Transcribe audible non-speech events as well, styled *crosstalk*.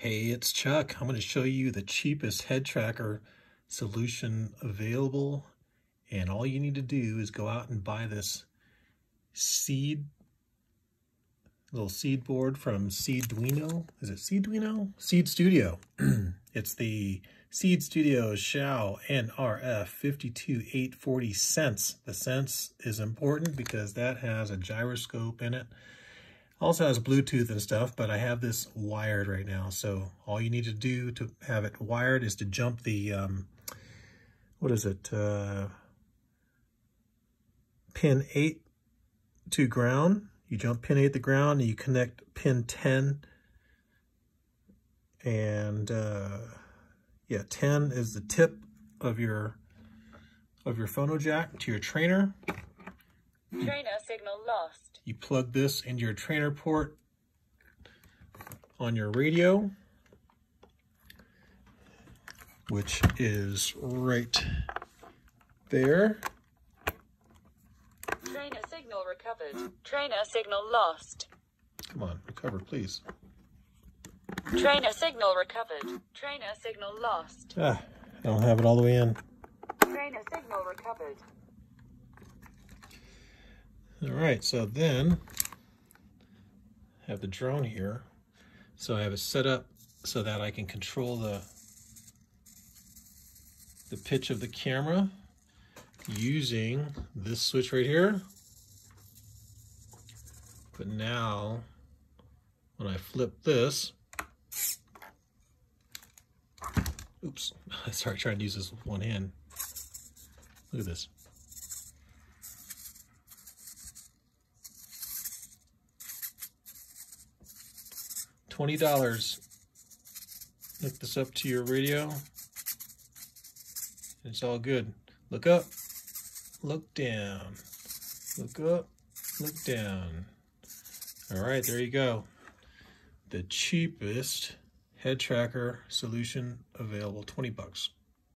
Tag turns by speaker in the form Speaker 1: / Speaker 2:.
Speaker 1: Hey, it's Chuck. I'm going to show you the cheapest head tracker solution available. And all you need to do is go out and buy this seed, little seed board from Seeeduino. Is it Seeeduino? Seeed Studio. *clears throat* it's the Seeed Studio Xiao NRF 52840 Sense. The Sense is important because that has a gyroscope in it also has Bluetooth and stuff, but I have this wired right now. So all you need to do to have it wired is to jump the, um, what is it, uh, pin 8 to ground. You jump pin 8 to ground and you connect pin 10. And uh, yeah, 10 is the tip of your of your phono jack to your trainer.
Speaker 2: Trainer signal lost.
Speaker 1: You plug this into your trainer port on your radio, which is right there.
Speaker 2: Trainer signal recovered. Trainer signal lost.
Speaker 1: Come on, recover, please.
Speaker 2: Trainer signal recovered. Trainer signal lost.
Speaker 1: Ah, I don't have it all the way in.
Speaker 2: Trainer signal recovered.
Speaker 1: All right, so then I have the drone here. So I have it set up so that I can control the the pitch of the camera using this switch right here. But now, when I flip this, oops, *laughs* I started trying to use this with one hand. Look at this. $20. Hook this up to your radio. It's all good. Look up, look down. Look up, look down. All right, there you go. The cheapest head tracker solution available, 20 bucks.